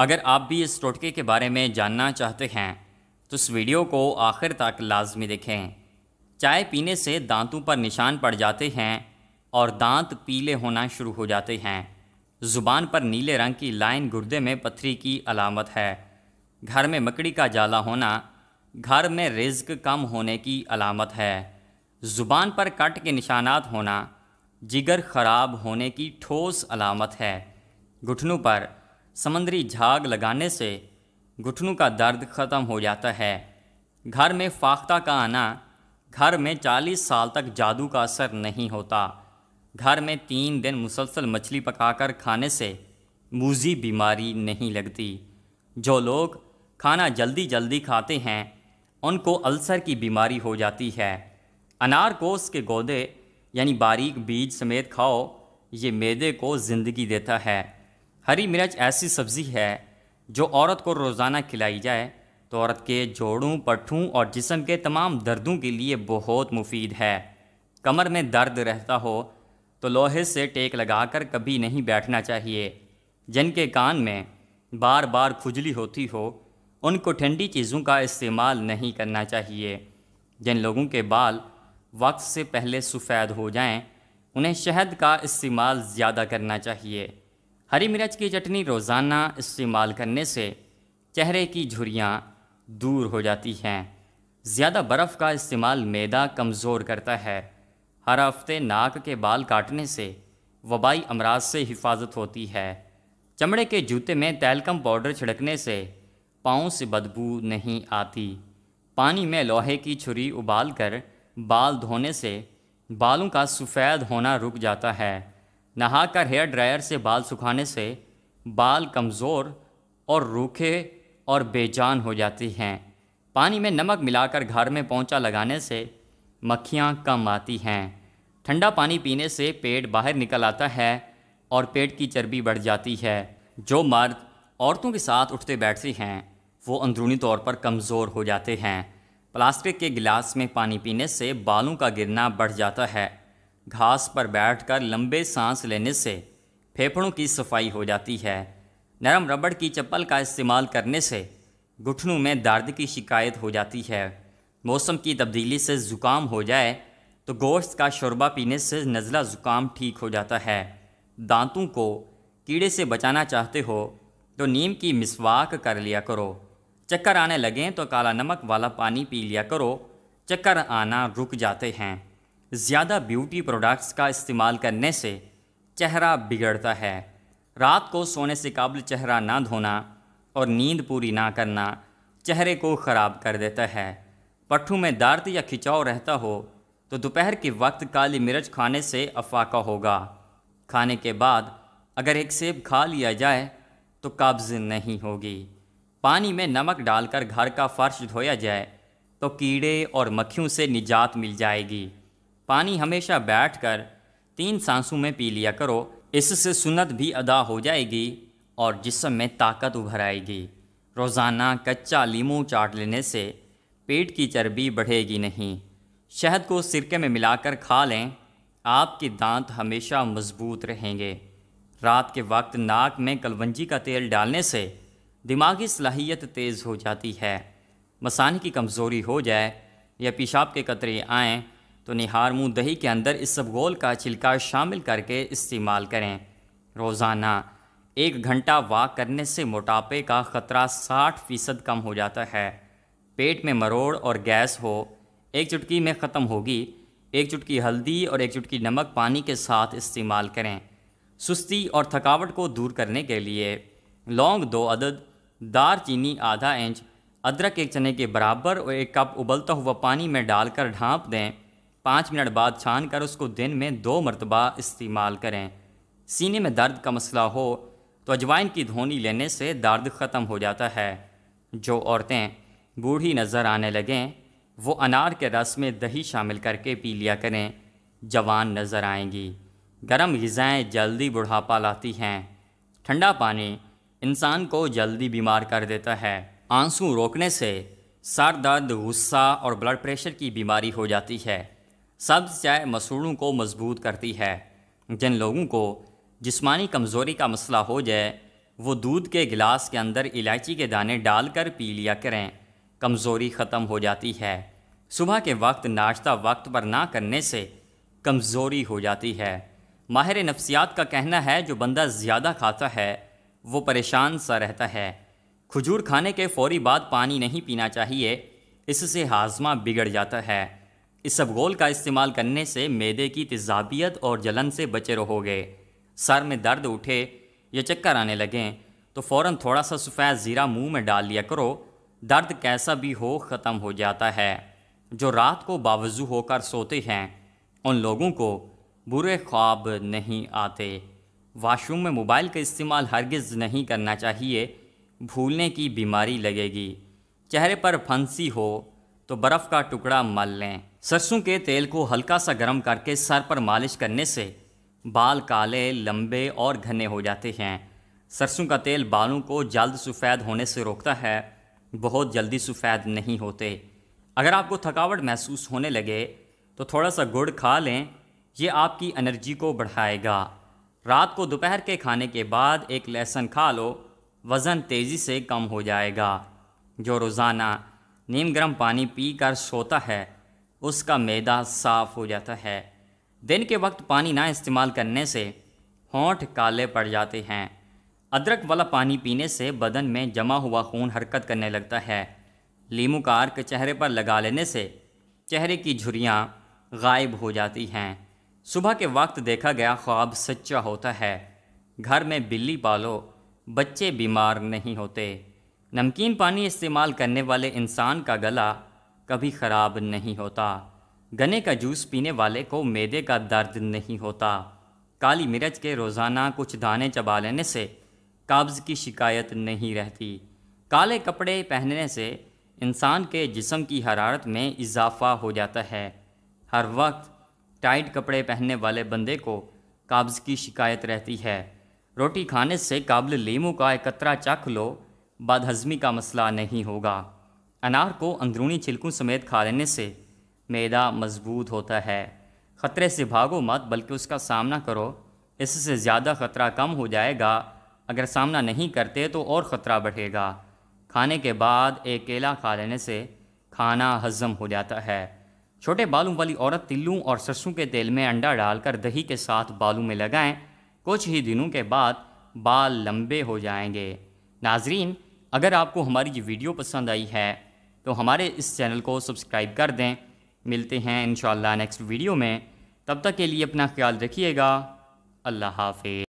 اگر آپ بھی اس ٹوٹکے کے بارے میں جاننا چاہتے ہیں، تو اس ویڈیو کو آخر تک لازمی دیکھیں۔ چائے پینے سے دانتوں پر نشان پڑ جاتے ہیں اور دانت پیلے ہونا شروع ہو جاتے ہیں۔ زبان پر نیلے رنگ کی لائن گردے میں پتھری کی علامت ہے۔ گھر میں مکڑی کا جالا ہونا گھر میں رزق کم ہونے کی علامت ہے۔ زبان پر کٹ کے نشانات ہونا جگر خراب ہونے کی ٹھوس علامت ہے۔ گھٹنوں پر سمندری جھاگ لگانے سے گھٹنوں کا درد ختم ہو جاتا ہے۔ گھر میں فاختہ کا آنا گھر میں چالیس سال تک جادو کا اثر نہیں ہوتا۔ گھر میں تین دن مسلسل مچھلی پکا کر کھانے سے موزی بیماری نہیں لگتی۔ جو لوگ کھانا جلدی جلدی کھاتے ہیں، ان کو السر کی بیماری ہو جاتی ہے۔ انار کوس کے گودے یعنی باریک بیج سمیت کھاؤ، یہ میدے کو زندگی دیتا ہے۔ ہری مرچ ایسی سبزی ہے جو عورت کو روزانہ کھلائی جائے تو عورت کے جوڑوں، پٹھوں اور جسم کے تمام دردوں کے لیے بہت مفید ہے۔ کمر میں درد رہتا ہو تو لوہے سے ٹیک لگا کر کبھی نہیں بیٹھنا چاہیے۔ جن کے کان میں بار بار کھجلی ہوتی ہو، ان کو ٹھنڈی چیزوں کا استعمال نہیں کرنا چاہیے۔ جن لوگوں کے بال وقت سے پہلے سفید ہو جائیں، انہیں شہد کا استعمال زیادہ کرنا چاہیے۔ ہری مرچ کی چٹنی روزانہ استعمال کرنے سے چہرے کی جھریاں دور ہو جاتی ہیں۔ زیادہ برف کا استعمال میدا کمزور کرتا ہے۔ ہر ہفتے ناک کے بال کاٹنے سے وبائی امراض سے حفاظت ہوتی ہے۔ چمڑے کے جوتے میں تیلکم پاؤڈر چھڑکنے سے پاؤں سے بدبو نہیں آتی۔ پانی میں لوہے کی چھری ابال کر بال دھونے سے بالوں کا سفید ہونا رک جاتا ہے۔ نہا کر ہیئر ڈرائر سے بال سکھانے سے بال کمزور اور روکھے اور بے جان ہو جاتی ہیں۔ پانی میں نمک ملا کر گھر میں پونچا لگانے سے مکھیاں کم آتی ہیں۔ ٹھنڈا پانی پینے سے پیٹ باہر نکل آتا ہے اور پیٹ کی چربی بڑھ جاتی ہے۔ جو مرد عورتوں کے ساتھ اٹھتے بیٹھتے ہیں، وہ اندرونی طور پر کمزور ہو جاتے ہیں۔ پلاسٹک کے گلاس میں پانی پینے سے بالوں کا گرنا بڑھ جاتا ہے۔ گھاس پر بیٹھ کر لمبے سانس لینے سے پھیپھڑوں کی صفائی ہو جاتی ہے۔ نرم ربڑ کی چپل کا استعمال کرنے سے گھٹنوں میں درد کی شکایت ہو جاتی ہے۔ موسم کی تبدیلی سے زکام ہو جائے تو گوشت کا شوربہ پینے سے نزلہ زکام ٹھیک ہو جاتا ہے۔ دانتوں کو کیڑے سے بچانا چاہتے ہو تو نیم کی مسواک کر لیا کرو۔ چکر آنے لگیں تو کالا نمک والا پانی پی لیا کرو۔ چکر آنا رک جاتے ہیں۔ زیادہ بیوٹی پروڈکٹس کا استعمال کرنے سے چہرہ بگڑتا ہے۔ رات کو سونے سے قابل چہرہ نہ دھونا اور نیند پوری نہ کرنا چہرے کو خراب کر دیتا ہے۔ پٹھوں میں درد یا کھچاؤ رہتا ہو تو دوپہر کے وقت کالی مرچ کھانے سے افاقہ ہوگا۔ کھانے کے بعد اگر ایک سیب کھا لیا جائے تو قبض نہیں ہوگی۔ پانی میں نمک ڈال کر گھر کا فرش دھویا جائے تو کیڑے اور مکھیوں سے نجات مل جائے گی۔ پانی ہمیشہ بیٹھ کر تین سانسوں میں پی لیا کرو، اس سے سنت بھی ادا ہو جائے گی اور جسم میں طاقت ابھر آئے گی۔ روزانہ کچا لیمو چاٹ لینے سے پیٹ کی چربی بڑھے گی نہیں۔ شہد کو سرکے میں ملا کر کھا لیں، آپ کے دانت ہمیشہ مضبوط رہیں گے۔ رات کے وقت ناک میں کلونجی کا تیل ڈالنے سے دماغی صلاحیت تیز ہو جاتی ہے۔ مسانی کی کمزوری ہو جائے یا پیشاب کے قطرے آئیں تو نہار منہ دہی کے اندر اس سب گول کا چھلکا شامل کر کے استعمال کریں۔ روزانہ ایک گھنٹہ واک کرنے سے موٹاپے کا خطرہ ساٹھ فیصد کم ہو جاتا ہے۔ پیٹ میں مروڑ اور گیس ہو، ایک چٹکی میں ختم ہوگی، ایک چٹکی ہلدی اور ایک چٹکی نمک پانی کے ساتھ استعمال کریں۔ سستی اور تھکاوٹ کو دور کرنے کے لیے لونگ دو عدد، دار چینی آدھا انچ، ادرک ایک چنے کے برابر اور ایک کپ ابلتا ہوا پانی میں ڈال کر ڈھانپ دیں۔ پانچ منٹ بعد چھان کر اس کو دن میں دو مرتبہ استعمال کریں۔ سینے میں درد کا مسئلہ ہو تو اجوائن کی دھونی لینے سے درد ختم ہو جاتا ہے۔ جو عورتیں بوڑھی نظر آنے لگیں، وہ انار کے رس میں دہی شامل کر کے پی لیا کریں۔ جوان نظر آئیں گی۔ گرم غذائیں جلدی بڑھاپا لاتی ہیں۔ ٹھنڈا پانی انسان کو جلدی بیمار کر دیتا ہے۔ آنسو روکنے سے سر درد، غصہ اور بلڈ پریشر کی بیماری ہو جاتی ہے۔ سبز چائے مسوڑوں کو مضبوط کرتی ہے۔ جن لوگوں کو جسمانی کمزوری کا مسئلہ ہو جائے، وہ دودھ کے گلاس کے اندر الائچی کے دانے ڈال کر پی لیا کریں۔ کمزوری ختم ہو جاتی ہے۔ صبح کے وقت ناشتہ وقت پر نہ کرنے سے کمزوری ہو جاتی ہے۔ ماہر نفسیات کا کہنا ہے، جو بندہ زیادہ کھاتا ہے، وہ پریشان سا رہتا ہے۔ کھجور کھانے کے فوری بعد پانی نہیں پینا چاہیے، اس سے ہاضمہ بگڑ جاتا ہے۔ اس سب گول کا استعمال کرنے سے میدے کی تیزابیت اور جلن سے بچے رہو گے۔ سر میں درد اٹھے یا چکر آنے لگیں تو فوراً تھوڑا سا سفید زیرہ منہ میں ڈال لیا کرو۔ درد کیسا بھی ہو ختم ہو جاتا ہے۔ جو رات کو باوضو ہو کر سوتے ہیں، ان لوگوں کو برے خواب نہیں آتے۔ واش روم میں موبائل کا استعمال ہرگز نہیں کرنا چاہیے۔ بھولنے کی بیماری لگے گی۔ چہرے پر پھنسی ہو تو برف کا ٹکڑا مل لیں۔ سرسوں کے تیل کو ہلکا سا گرم کر کے سر پر مالش کرنے سے بال کالے، لمبے اور گھنے ہو جاتے ہیں۔ سرسوں کا تیل بالوں کو جلد سفید ہونے سے روکتا ہے۔ بہت جلدی سفید نہیں ہوتے۔ اگر آپ کو تھکاوٹ محسوس ہونے لگے تو تھوڑا سا گڑ کھا لیں۔ یہ آپ کی انرجی کو بڑھائے گا۔ رات کو دوپہر کے کھانے کے بعد ایک لہسن کھا لو۔ وزن تیزی سے کم ہو جائے گا۔ جو روزانہ نیم گرم پانی پی کر سوتا ہے، اس کا میدا صاف ہو جاتا ہے۔ دن کے وقت پانی نہ استعمال کرنے سے ہونٹ کالے پڑ جاتے ہیں۔ ادرک والا پانی پینے سے بدن میں جمع ہوا خون حرکت کرنے لگتا ہے۔ لیمو کا عرق چہرے پر لگا لینے سے چہرے کی جھریاں غائب ہو جاتی ہیں۔ صبح کے وقت دیکھا گیا خواب سچا ہوتا ہے۔ گھر میں بلی پالو، بچے بیمار نہیں ہوتے۔ نمکین پانی استعمال کرنے والے انسان کا گلا کبھی خراب نہیں ہوتا۔ گنے کا جوس پینے والے کو میدے کا درد نہیں ہوتا۔ کالی مرچ کے روزانہ کچھ دانے چبا لینے سے قابض کی شکایت نہیں رہتی۔ کالے کپڑے پہننے سے انسان کے جسم کی حرارت میں اضافہ ہو جاتا ہے۔ ہر وقت ٹائٹ کپڑے پہننے والے بندے کو قابض کی شکایت رہتی ہے۔ روٹی کھانے سے قابل لیمو کا اکترا چکھ لو بد ہضمی کا مسئلہ نہیں ہوگا۔ انار کو اندرونی چھلکوں سمیت کھا لینے سے میدا مضبوط ہوتا ہے۔ خطرے سے بھاگو مت، بلکہ اس کا سامنا کرو۔ اس سے زیادہ خطرہ کم ہو جائے گا۔ اگر سامنا نہیں کرتے تو اور خطرہ بڑھے گا۔ کھانے کے بعد ایک کیلا کھا لینے سے کھانا ہضم ہو جاتا ہے۔ چھوٹے بالوں والی عورت تلوں اور سرسوں کے تیل میں انڈا ڈال کر دہی کے ساتھ بالوں میں لگائیں۔ کچھ ہی دنوں کے بعد بال لمبے ہو جائیں گے۔ ناظرین اگر آپ کو ہماری یہ ویڈیو پسند آئی ہے، تو ہمارے اس چینل کو سبسکرائب کر دیں۔ ملتے ہیں انشاءاللہ نیکسٹ ویڈیو میں۔ تب تک کے لیے اپنا خیال رکھیے گا۔ اللہ حافظ۔